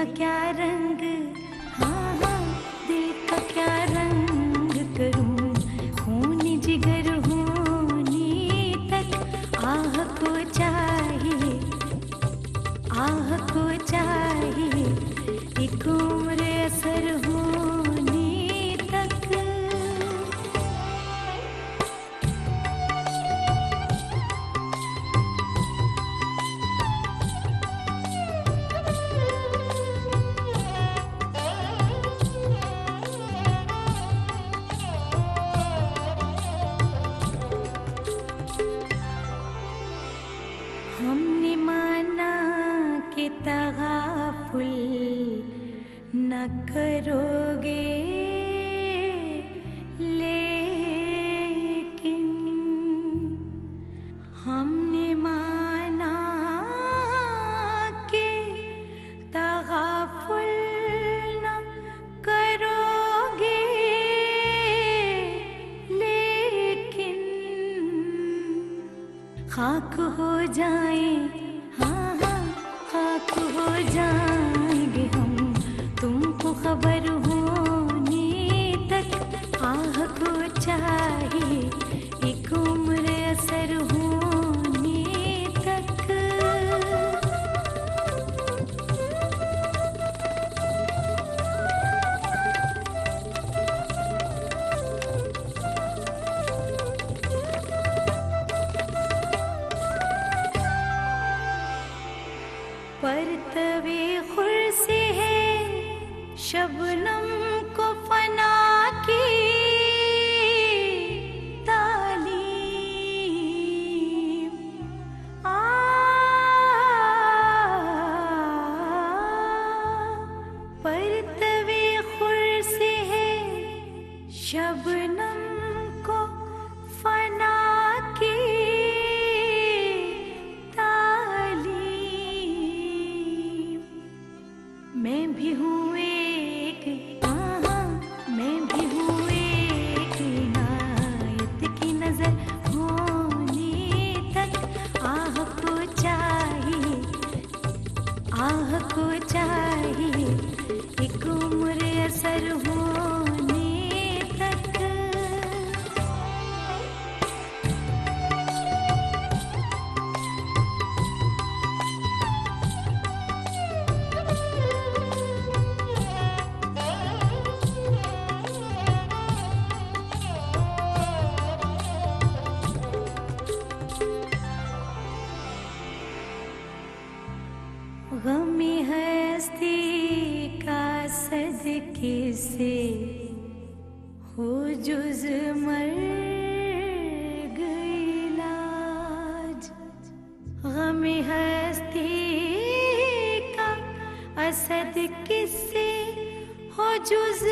का क्या रंग? हाँ हाँ दिल का क्या रंग करोगे लेकिन हमने माना कि तगाफुल न करोगे लेकिन खाक हो जाए खबर मैं भी हूँ एक हाँ हाँ, मैं भी हूँ एक नायत की नज़र होने तक। आह को चाहिए आह को चाहिए एक उम्र असर होने जुज मर्ग इलाज गमी हस्ती का असद किससे हो जुज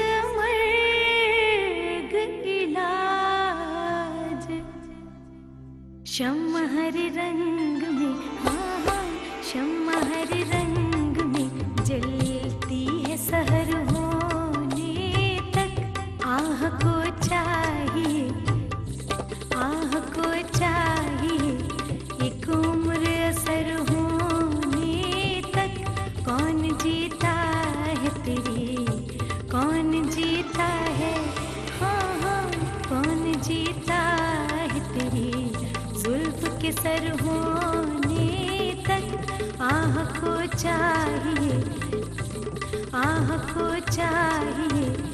शम्मा हर रंग में हाँ हाँ शम्मा हर रंग में जलती कौन जीता है तेरी? कौन जीता है? हाँ हाँ कौन जीता है तेरी? जुल्फ के सर होने तक आह को चाहिए, आह को चाहिए।